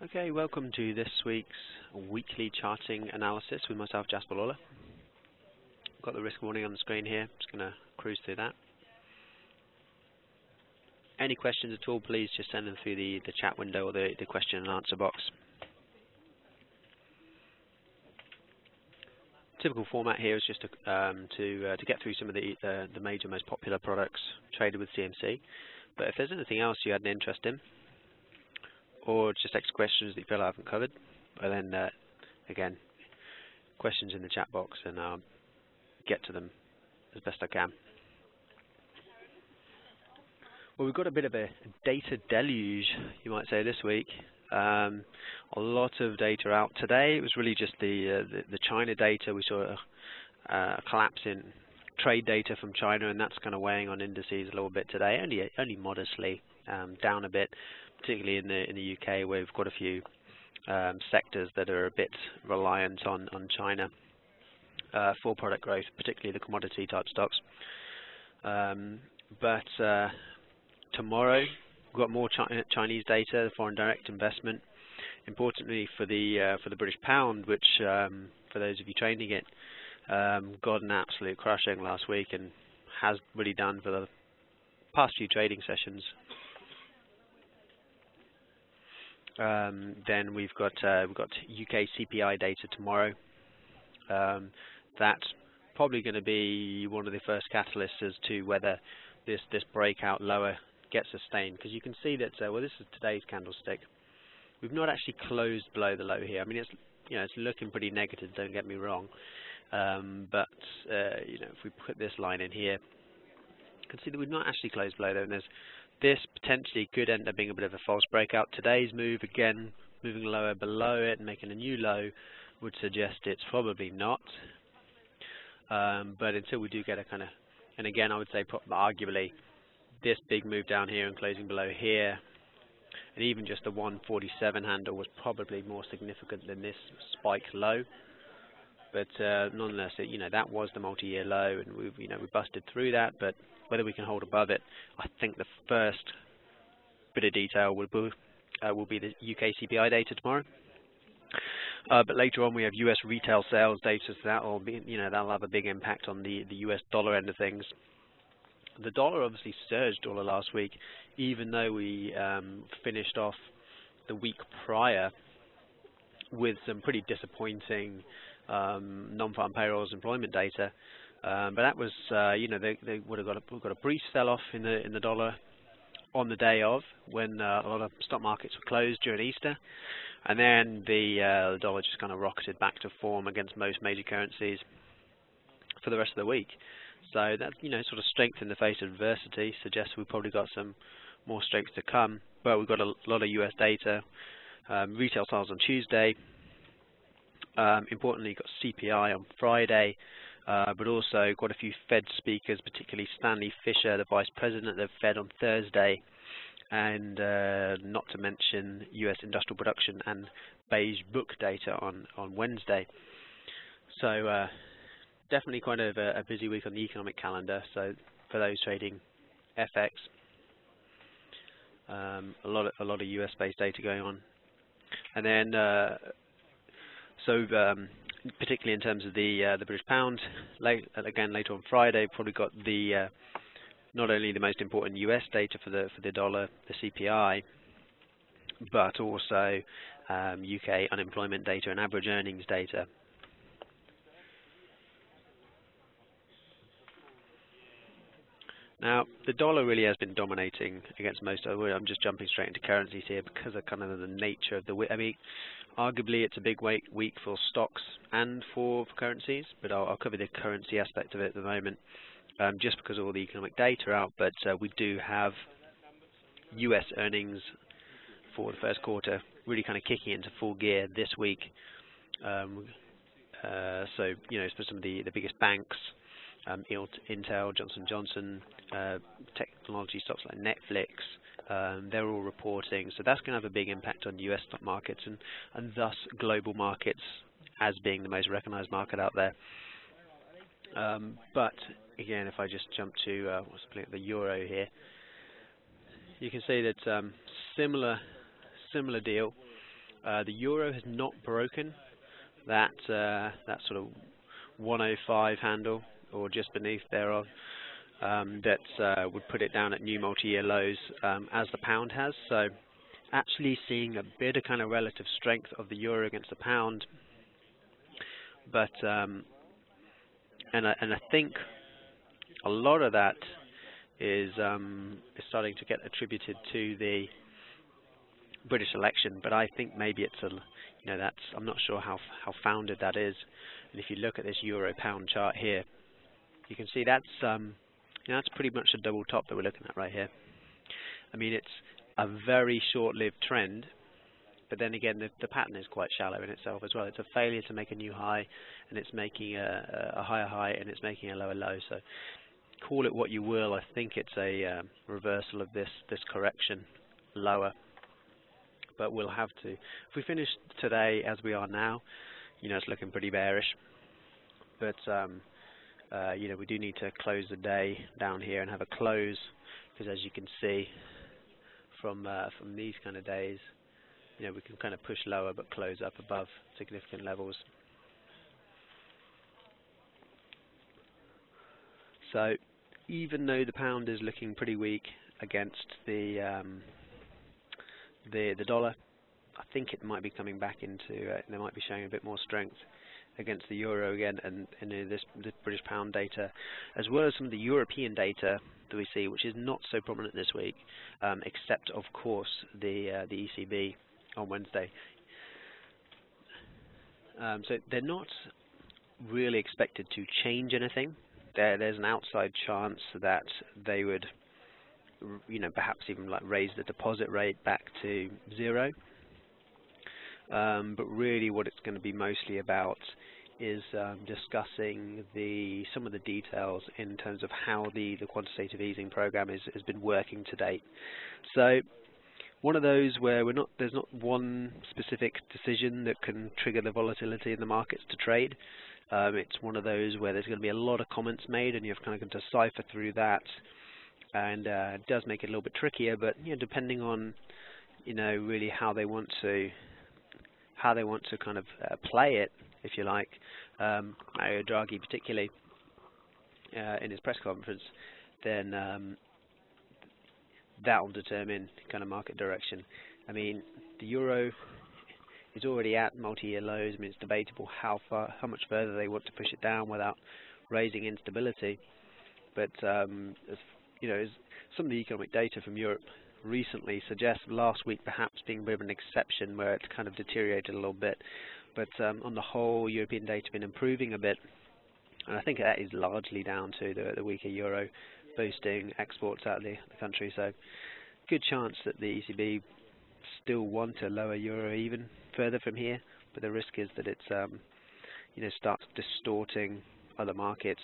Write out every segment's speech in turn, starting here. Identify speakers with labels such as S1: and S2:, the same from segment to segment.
S1: Okay, welcome to this week's weekly charting analysis with myself, Jasper Lawler. Got the risk warning on the screen here. Just going to cruise through that. Any questions at all, please just send them through the, the chat window or the, the question and answer box. Typical format here is just to um, to, uh, to get through some of the uh, the major, most popular products traded with CMC. But if there's anything else you had an interest in, or just extra questions that you feel I haven't covered, and then uh, again, questions in the chat box and I'll get to them as best I can. Well, we've got a bit of a data deluge, you might say, this week. Um, a lot of data out today. It was really just the uh, the, the, China data. We saw a, a, collapse in trade data from China, and that's kind of weighing on indices a little bit today. Only only modestly um, down a bit particularly in the in the UK, where we've got a few um, sectors that are a bit reliant on on China uh, for product growth, particularly the commodity type stocks. Um, but uh, tomorrow we've got more Chi Chinese data, foreign direct investment. Importantly for the uh, for the British pound, which um, for those of you trading it, um, got an absolute crushing last week and has really done for the past few trading sessions. Um, then we've got uh, we've got UK CPI data tomorrow. Um, that's probably going to be one of the first catalysts as to whether this this breakout lower gets sustained. Because you can see that uh, well, this is today's candlestick. We've not actually closed below the low here. I mean, it's you know it's looking pretty negative. Don't get me wrong, um, but uh, you know if we put this line in here, you can see that we've not actually closed below there, and there's this potentially could end up being a bit of a false breakout. Today's move, again, moving lower below it and making a new low would suggest it's probably not. Um, but until we do get a kind of, and again, I would say arguably this big move down here and closing below here, and even just the 147 handle was probably more significant than this spike low. But uh, nonetheless, it, you know that was the multi-year low, and we you know we busted through that. But whether we can hold above it, I think the first bit of detail will be, uh, will be the UK CPI data tomorrow. Uh, but later on, we have U.S. retail sales data, so that will be, you know, that'll have a big impact on the the U.S. dollar end of things. The dollar obviously surged all of last week, even though we um, finished off the week prior with some pretty disappointing um, non-farm payrolls employment data. Um, but that was, uh, you know, they, they would have got a, got a brief sell-off in the in the dollar on the day of when uh, a lot of stock markets were closed during Easter, and then the, uh, the dollar just kind of rocketed back to form against most major currencies for the rest of the week. So that you know sort of strength in the face of adversity suggests we've probably got some more strength to come. But we've got a lot of U.S. data, um, retail sales on Tuesday. Um, importantly, got CPI on Friday. Uh, but also quite a few Fed speakers, particularly Stanley Fischer, the Vice President of the Fed on Thursday, and uh, not to mention U.S. industrial production and beige book data on, on Wednesday. So uh, definitely kind of a, a, busy week on the economic calendar. So for those trading FX, um, a lot of a lot of US-based data going on, and then uh, so um, particularly in terms of the uh, the British pound. Late, again, later on Friday, probably got the uh, not only the most important U.S. data for the for the dollar, the CPI, but also um, UK unemployment data and average earnings data. Now, the dollar really has been dominating against most. Other. I'm just jumping straight into currencies here because of kind of the nature of the. I mean, Arguably, it's a big week for stocks and for, for currencies, but I'll, I'll, cover the currency aspect of it at the moment, um, just because of all the economic data out. But uh, we do have U.S. earnings for the first quarter really kind of kicking into full gear this week. Um, uh, so, you know, for some of the, the biggest banks, um, Intel, Johnson Johnson, uh, technology stocks like Netflix, um, they're all reporting. So that's going to have a big impact on US stock markets and, and thus global markets as being the most recognized market out there. Um, but again, if I just jump to uh, the euro here, you can see that um, similar similar deal. Uh, the euro has not broken that uh, that sort of 105 handle or just beneath thereof um, that uh, would put it down at new multi-year lows um, as the pound has. So actually seeing a bit of kind of relative strength of the euro against the pound, but um, and I, and I think a lot of that is um, is starting to get attributed to the British election, but I think maybe it's a you know that's I'm not sure how how founded that is. And if you look at this euro pound chart here, you can see that's know, that's pretty much a double top that we're looking at right here. I mean, it's a very short-lived trend, but then again, the, the, pattern is quite shallow in itself as well. It's a failure to make a new high, and it's making a, a higher high, and it's making a lower low. So call it what you will. I think it's a um, reversal of this this correction lower. But we'll have to. If we finish today as we are now, you know, it's looking pretty bearish. But um, uh, you know, we do need to close the day down here and have a close, because as you can see from uh, from these kind of days, you know, we can kind of push lower but close up above significant levels. So even though the pound is looking pretty weak against the um, the the dollar, I think it might be coming back into. Uh, they might be showing a bit more strength against the euro again, and, and uh, this, this British pound data, as well as some of the European data that we see, which is not so prominent this week, um, except of course the uh, the ECB on Wednesday. Um, so they're not really expected to change anything. There, there's an outside chance that they would, you know, perhaps even like raise the deposit rate back to zero. Um, but really, what it's going to be mostly about is um, discussing the some of the details in terms of how the, the quantitative easing program is, has been working to date. So one of those where we're not there's not one specific decision that can trigger the volatility in the markets to trade. Um, it's one of those where there's going to be a lot of comments made, and you're kind of going to decipher through that, and uh, it does make it a little bit trickier. But you know, depending on you know really how they want to how they want to kind of uh, play it, if you like, um, Mario Draghi particularly uh, in his press conference, then um, that will determine kind of market direction. I mean, the euro is already at multi-year lows. I mean, it's debatable how far, how much further they want to push it down without raising instability. But um, as, you know, some of the economic data from Europe recently suggests last week perhaps being a bit of an exception where it kind of deteriorated a little bit. But um, on the whole, European data been improving a bit. And I think that is largely down to the, the weaker euro boosting exports out of the, the country. So good chance that the ECB still want to lower euro even further from here, but the risk is that it's um, you know starts distorting other markets.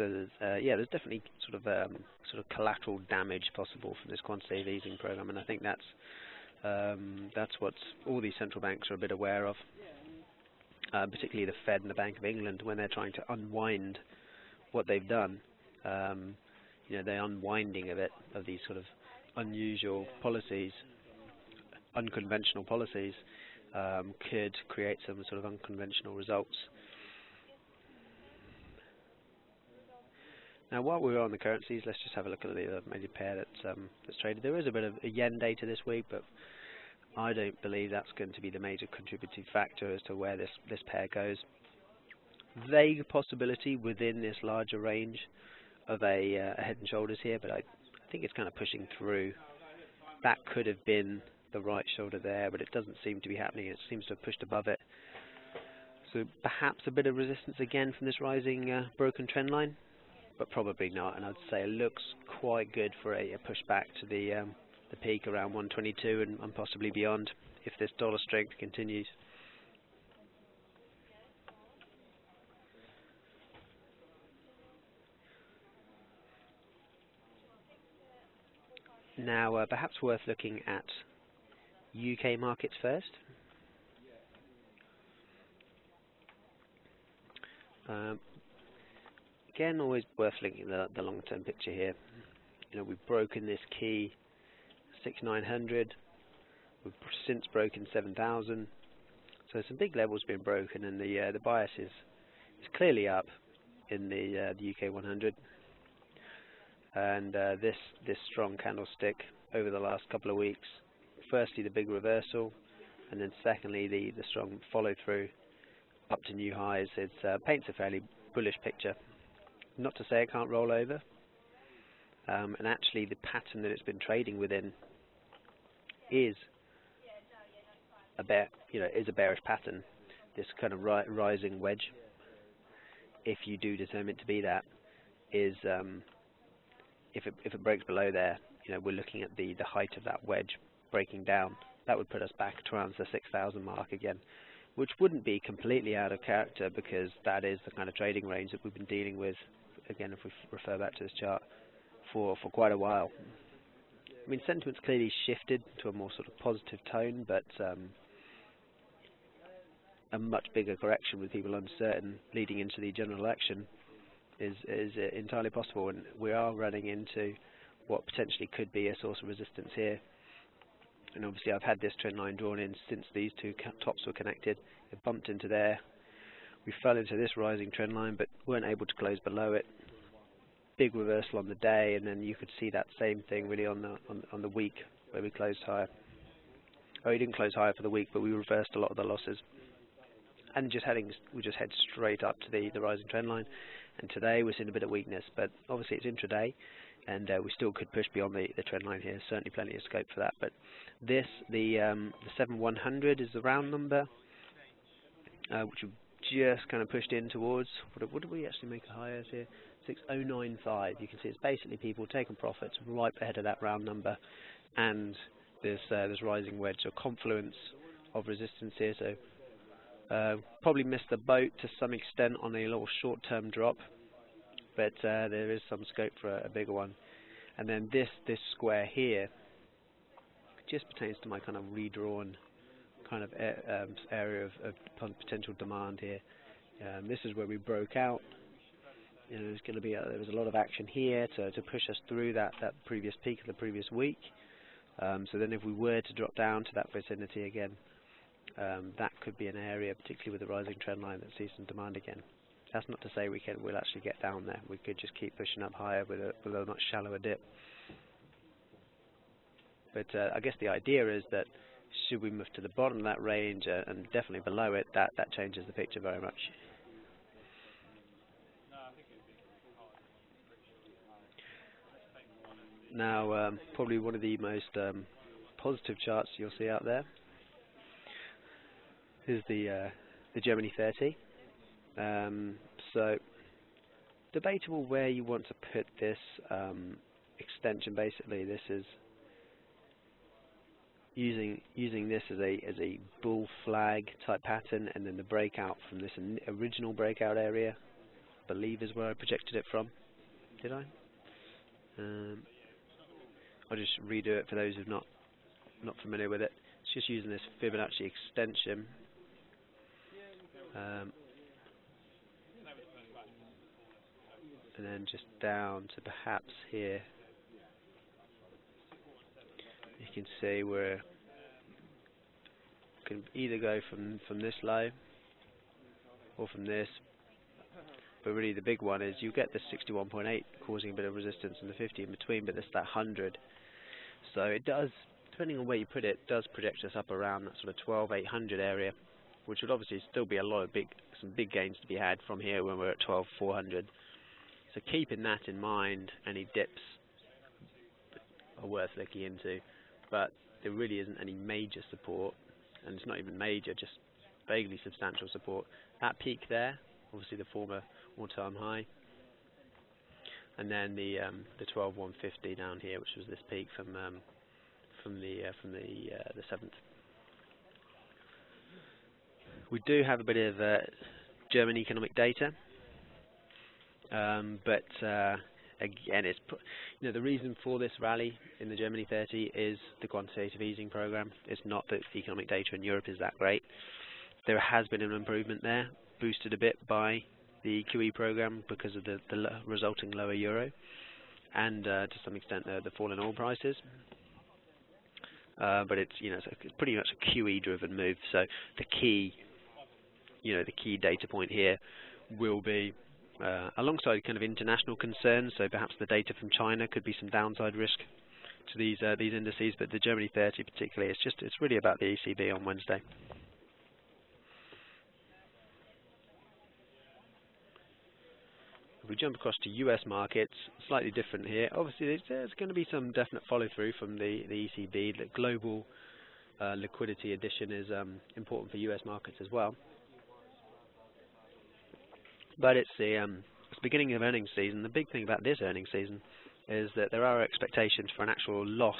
S1: So there's, uh, yeah, there's definitely sort of um, sort of collateral damage possible from this quantitative easing program, and I think that's um, that's what all these central banks are a bit aware of uh, particularly the Fed and the Bank of England, when they're trying to unwind what they've done, um, you know, the unwinding of it, of these sort of unusual policies, unconventional policies, um, could create some sort of unconventional results. Now, while we're on the currencies, let's just have a look at the other major pair that's um, that's traded. There is a bit of a yen data this week, but I don't believe that's going to be the major contributing factor as to where this, this pair goes. Vague possibility within this larger range of a, uh, a head and shoulders here, but I, I think it's kind of pushing through. That could have been the right shoulder there, but it doesn't seem to be happening. It seems to have pushed above it. So perhaps a bit of resistance again from this rising uh, broken trend line, but probably not. And I'd say it looks quite good for a, a push back to the um, the peak around 122 and, and possibly beyond if this dollar strength continues. Now, uh, perhaps worth looking at UK markets first. Um, again, always worth looking at the, the long-term picture here. you know we've broken this key 6900. We've since broken 7000. So some big levels been broken, and the uh, the bias is is clearly up in the uh, the UK 100. And uh, this this strong candlestick over the last couple of weeks. Firstly, the big reversal, and then secondly, the the strong follow through up to new highs. It uh, paints a fairly bullish picture. Not to say it can't roll over. Um, and actually, the pattern that it's been trading within is a bear, you know, is a bearish pattern. This kind of ri rising wedge, if you do determine it to be that, is um, if it if it breaks below there, you know, we're looking at the the height of that wedge breaking down. That would put us back around the 6,000 mark again, which wouldn't be completely out of character because that is the kind of trading range that we've been dealing with. Again, if we refer back to this chart, for for quite a while. I mean, sentiment's clearly shifted to a more sort of positive tone, but um, a much bigger correction with people uncertain leading into the general election is is uh, entirely possible, and we are running into what potentially could be a source of resistance here. And obviously, I've had this trend line drawn in since these two tops were connected. It bumped into there. We fell into this rising trend line, but weren't able to close below it. Big reversal on the day, and then you could see that same thing really on the on, on the week where we closed higher. Oh, we didn't close higher for the week, but we reversed a lot of the losses. And just heading we just head straight up to the the rising trend line. And today we're seeing a bit of weakness but obviously it's intraday and uh, we still could push beyond the, the trend line here. Certainly plenty of scope for that. But this the um, the 7100 is the round number uh, which we just kind of pushed in towards. What, what did we actually make a higher here 6095 you can see it's basically people taking profits right ahead of that round number and this uh, this rising wedge or confluence of resistance here so uh, probably missed the boat to some extent on a little short-term drop, but uh, there is some scope for a, a, bigger one. And then this this square here just pertains to my kind of redrawn kind of um, area of, of, potential demand here. Um, this is where we broke out. Know, there's going to be a, there was a lot of action here to to push us through that that previous peak of the previous week. Um, so then if we were to drop down to that vicinity again, um, that could be an area, particularly with the rising trend line, that sees some demand again. That's not to say we can we'll actually get down there. We could just keep pushing up higher with a, with a much shallower dip. But uh, I guess the idea is that should we move to the bottom of that range uh, and definitely below it, that, that changes the picture very much. Now, um, probably one of the most um, positive charts you'll see out there is the uh, the Germany 30. Um, so debatable where you want to put this um, extension. Basically, this is using using this as a as a bull flag type pattern, and then the breakout from this original breakout area. Believe is where I projected it from. Did I? Um, I'll just redo it for those who've not not familiar with it. It's just using this Fibonacci extension um, and then just down to perhaps here. You can see where can either go from from this low or from this but really the big one is you get the 61.8 causing a bit of resistance and the 50 in between but there's that 100 so it does depending on where you put it does project us up around that sort of 12 800 area which would obviously still be a lot of big, some big gains to be had from here when we're at 12,400. So keeping that in mind, any dips are worth looking into, but there really isn't any major support, and it's not even major, just vaguely substantial support. That peak there, obviously the former all-time high, and then the um, the 12150 down here, which was this peak from um, from the uh, from the uh, the seventh. We do have a bit of uh, German economic data, um, but uh, again, it's you know the reason for this rally in the Germany 30 is the quantitative easing program. It's not that economic data in Europe is that great. There has been an improvement there, boosted a bit by the QE program because of the, the resulting lower euro. and uh, to some extent the, the fall in oil prices. Uh, but it's you know it's pretty much a QE-driven move. So the key, you know, the key data point here will be uh, alongside kind of international concerns. So perhaps the data from China could be some downside risk to these uh, these indices, but the Germany 30 particularly, it's just it's really about the ECB on Wednesday. We jump across to US markets, slightly different here. Obviously, there's, going to be some definite follow-through from the, the ECB. The global uh, liquidity addition is um, important for US markets as well. But it's the, um, it's beginning of earnings season. The big thing about this earnings season is that there are expectations for an actual loss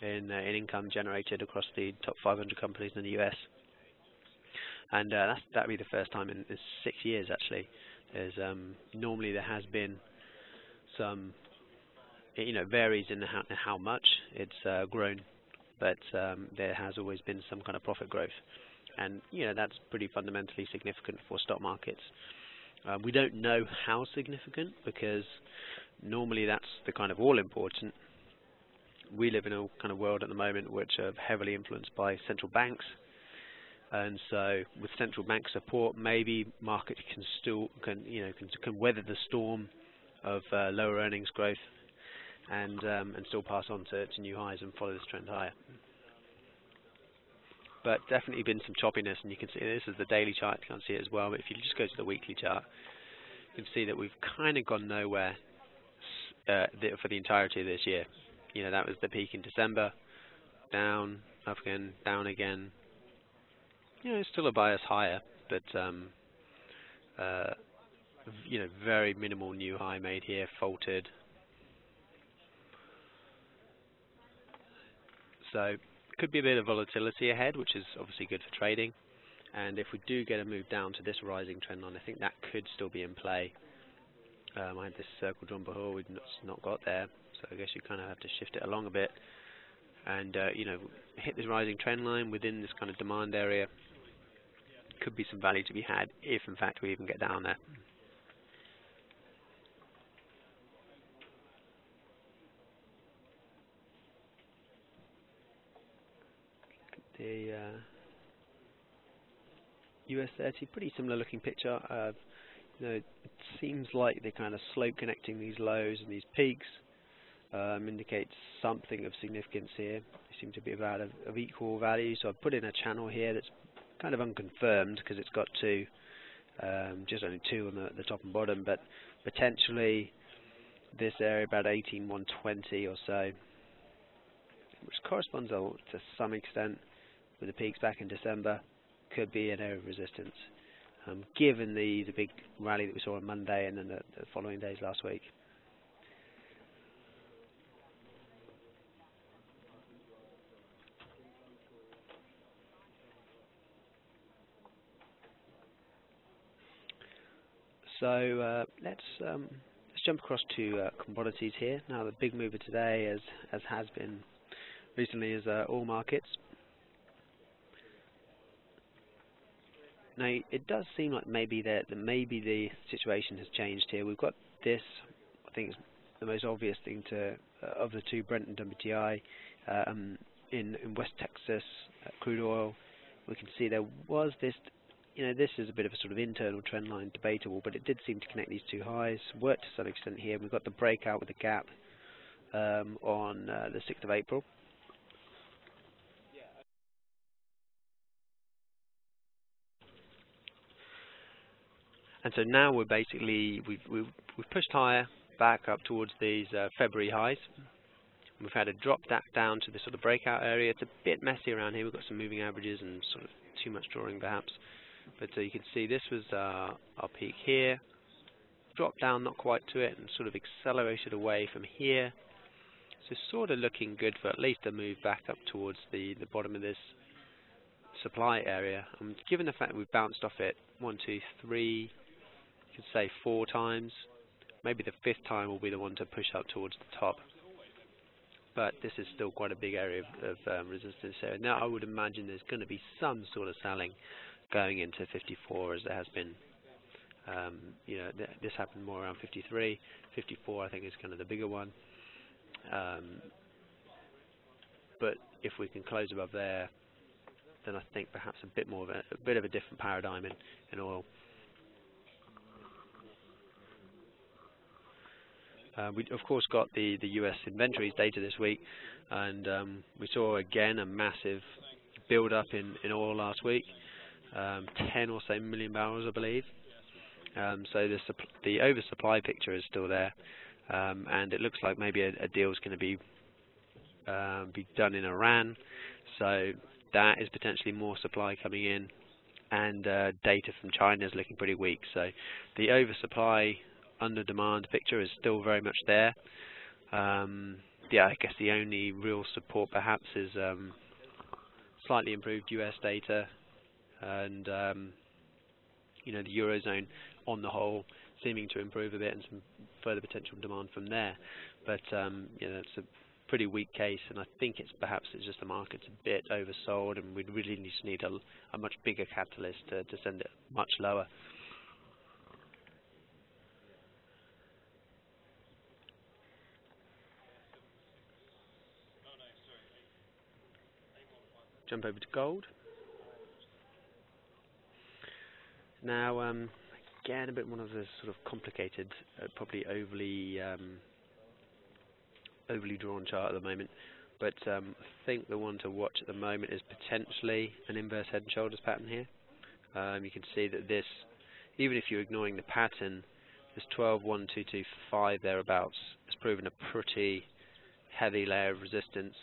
S1: in, uh, in income generated across the top 500 companies in the US. And uh, that'll be the first time in, in six years, actually, is um, normally there has been some, you know, varies in how, in how much it's uh, grown, but um, there has always been some kind of profit growth, and you know that's pretty fundamentally significant for stock markets. Uh, we don't know how significant because normally that's the kind of all important. We live in a kind of world at the moment which are heavily influenced by central banks and so with central bank support, maybe market can still can you know can, can weather the storm of uh, lower earnings growth and um, and still pass on to, to new highs and follow this trend higher. But definitely been some choppiness, and you can see this is the daily chart. You can't see it as well, but if you just go to the weekly chart, you can see that we've kind of gone nowhere uh, for the entirety of this year. You know that was the peak in December, down, up again, down again, you know, it's still a bias higher, but um, uh, you know, very minimal new high made here, faulted. So could be a bit of volatility ahead, which is obviously good for trading. And if we do get a move down to this rising trend line, I think that could still be in play. Um, I had this circle drawn before, we've not got there, so I guess you kind of have to shift it along a bit. And uh, you know, hit this rising trend line within this kind of demand area, could be some value to be had if, in fact, we even get down there. The uh, US 30, pretty similar looking picture. Uh, you know, it seems like the kind of slope connecting these lows and these peaks um, indicates something of significance here. They seem to be about of, of equal value. So I've put in a channel here that's kind of unconfirmed because it's got two, um, just only two on the, the top and bottom, but potentially this area about 18120 or so, which corresponds to some extent with the peaks back in December, could be an area of resistance, um, given the, the big rally that we saw on Monday and then the, the following days last week. So uh, let's um, let's jump across to uh, commodities here. Now the big mover today, as as has been recently, is uh, oil markets. Now it does seem like maybe that, that maybe the situation has changed here. We've got this. I think it's the most obvious thing to uh, of the two, Brent and WTI, um, in in West Texas uh, crude oil. We can see there was this you know, this is a bit of a sort of internal trend line, debatable, but it did seem to connect these two highs. Worked to some extent here. We've got the breakout with the gap um, on uh, the 6th of April. And so now we're basically we've we've, we've pushed higher back up towards these uh, February highs. We've had a drop back down to the sort of breakout area. It's a bit messy around here. We've got some moving averages and sort of too much drawing perhaps. But uh, you can see this was uh, our peak here, dropped down not quite to it and sort of accelerated away from here. So sort of looking good for at least a move back up towards the, the bottom of this supply area. And given the fact we've bounced off it one, two, three, you could say four times, maybe the fifth time will be the one to push up towards the top. But this is still quite a big area of, of um, resistance here. Now I would imagine there's going to be some sort of selling going into 54 as there has been Um, you know, th this happened more around 53, 54. I think is kind of the bigger one. Um, but if we can close above there, then I think perhaps a bit more of a, a bit of a different paradigm in, in oil. Uh, we of course got the the U.S. inventories data this week, and um, we saw again a massive build up in in oil last week, um, 10 or so million barrels, I believe. Um, so the the oversupply picture is still there, um, and it looks like maybe a, a deal is going to be um, be done in Iran. So that is potentially more supply coming in, and uh, data from China is looking pretty weak. So the oversupply under demand picture is still very much there. Um, yeah, I guess the only real support perhaps is um, slightly improved US data and um, you know the eurozone on the whole seeming to improve a bit and some further potential demand from there. But um, you know it's a pretty weak case, and I think it's perhaps it's just the market's a bit oversold, and we'd really just need a, a much bigger catalyst to, to send it much lower. Jump over to gold. Now, um, again, a bit one of the sort of complicated, uh, probably overly um, overly drawn chart at the moment. But um, I think the one to watch at the moment is potentially an inverse head and shoulders pattern here. Um, you can see that this, even if you're ignoring the pattern, this 12, 1, 2, 2, 5 thereabouts has proven a pretty heavy layer of resistance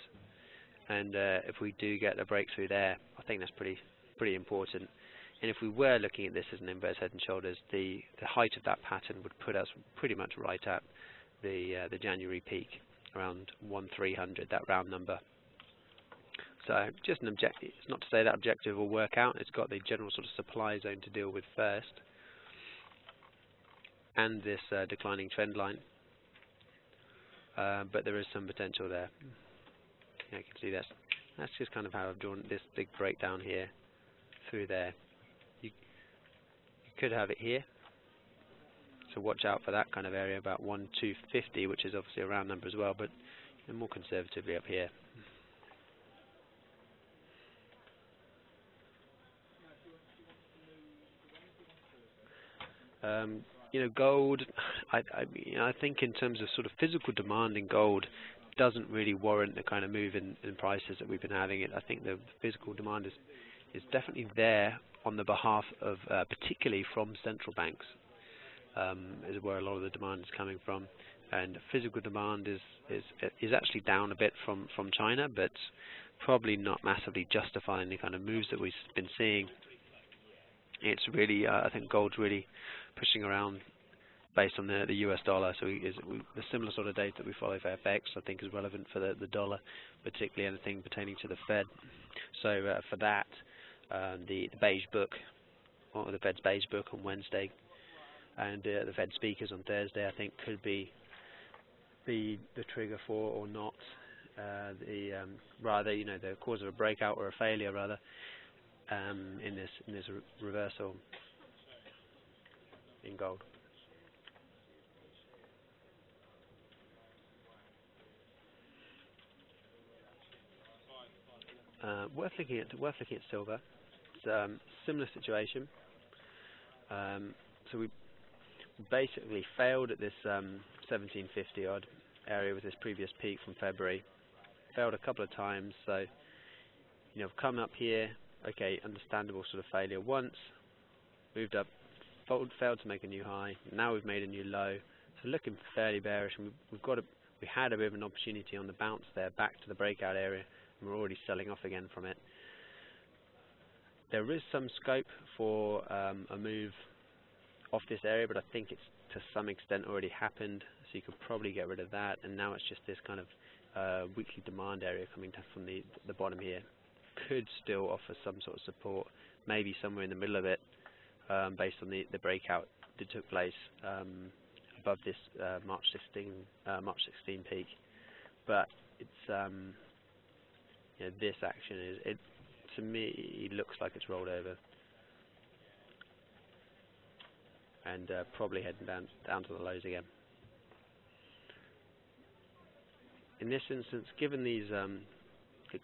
S1: and uh, if we do get a breakthrough there, I think that's pretty pretty important. And if we were looking at this as an inverse head and shoulders, the the height of that pattern would put us pretty much right at the uh, the January peak, around 1300, that round number. So just an objective. It's not to say that objective will work out. It's got the general sort of supply zone to deal with first, and this uh, declining trend line. Uh, but there is some potential there. Yeah, you can see that's that's just kind of how I've drawn this big breakdown here through there. Could have it here, so watch out for that kind of area about 1 250, which is obviously a round number as well, but more conservatively up here. Um, you know, gold. I, I, you know, I think in terms of sort of physical demand in gold, doesn't really warrant the kind of move in, in prices that we've been having. It, I think the physical demand is is definitely there on the behalf of, uh, particularly from central banks, um, is where a lot of the demand is coming from. And physical demand is is is actually down a bit from from China, but probably not massively justifying the kind of moves that we've been seeing. It's really, uh, I think, gold's really pushing around based on the, the US dollar. So is, the similar sort of data that we follow for FX, I think, is relevant for the, the dollar, particularly anything pertaining to the Fed. So uh, for that, um, the, the beige book, or the Fed's beige book on Wednesday, and uh, the Fed speakers on Thursday, I think, could be be the trigger for or not. Uh, the um, rather, you know, the cause of a breakout or a failure, rather, um, in this in this re reversal in gold. Uh, worth looking at worth looking at silver. Um, similar situation. Um, so we basically failed at this um, 1750 odd area with this previous peak from February. Failed a couple of times, so you know, I've come up here. Okay, understandable sort of failure once. Moved up, failed to make a new high. Now we've made a new low. So looking fairly bearish. And we've got a, we had a bit of an opportunity on the bounce there back to the breakout area and we're already selling off again from it. There is some scope for um, a move off this area, but I think it's to some extent already happened, so you could probably get rid of that, and now it's just this kind of uh, weekly demand area coming down from the, the bottom here. Could still offer some sort of support, maybe somewhere in the middle of it, um, based on the, the breakout that took place um, above this uh, March 16 uh, March 16 peak. But it's um, you know, this action is, it to me, it looks like it's rolled over. and uh, probably heading down down to the lows again. In this instance, given these um,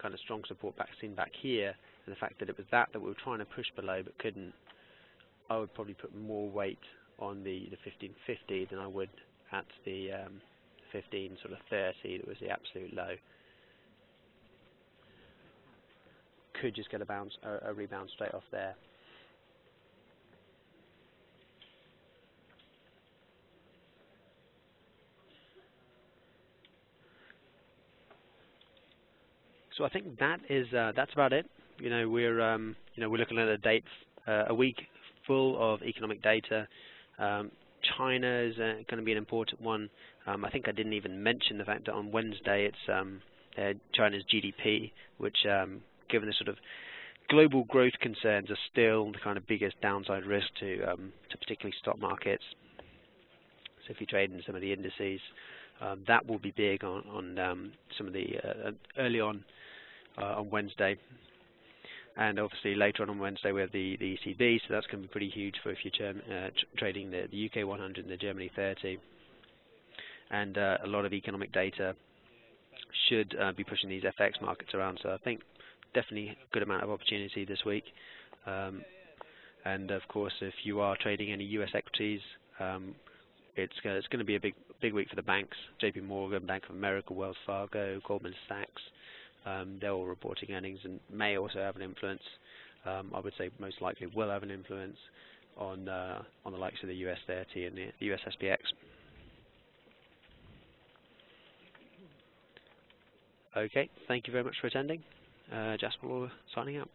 S1: kind of strong support back seen back here, and the fact that it was that that we were trying to push below but couldn't, I would probably put more weight on the, the 1550 than I would at the um, 15 sort of 30 that was the absolute low. Could just get a bounce, a, a rebound straight off there. So I think that is uh, that's about it. You know, we're um, you know we're looking at a date, uh, a week full of economic data. Um, China is uh, going to be an important one. Um, I think I didn't even mention the fact that on Wednesday it's um, uh, China's GDP, which, um, given the sort of global growth concerns, are still the kind of biggest downside risk to um, to particularly stock markets. So if you trade in some of the indices, um, that will be big on, on um, some of the uh, early on uh, on Wednesday. And obviously later on on Wednesday we have the, the ECB, so that's going to be pretty huge for if you're uh, trading the, the UK 100 and the Germany 30. And uh, a lot of economic data should uh, be pushing these FX markets around. So I think definitely a good amount of opportunity this week. Um, and of course, if you are trading any US equities, um, it's, it's going to be a big big week for the banks. JP Morgan, Bank of America, Wells Fargo, Goldman Sachs. Um, they're all reporting earnings and may also have an influence. Um, I would say most likely will have an influence on uh, on the likes of the US 30 and the, the US SPX. Okay, thank you very much for attending. Uh, Jasper signing out.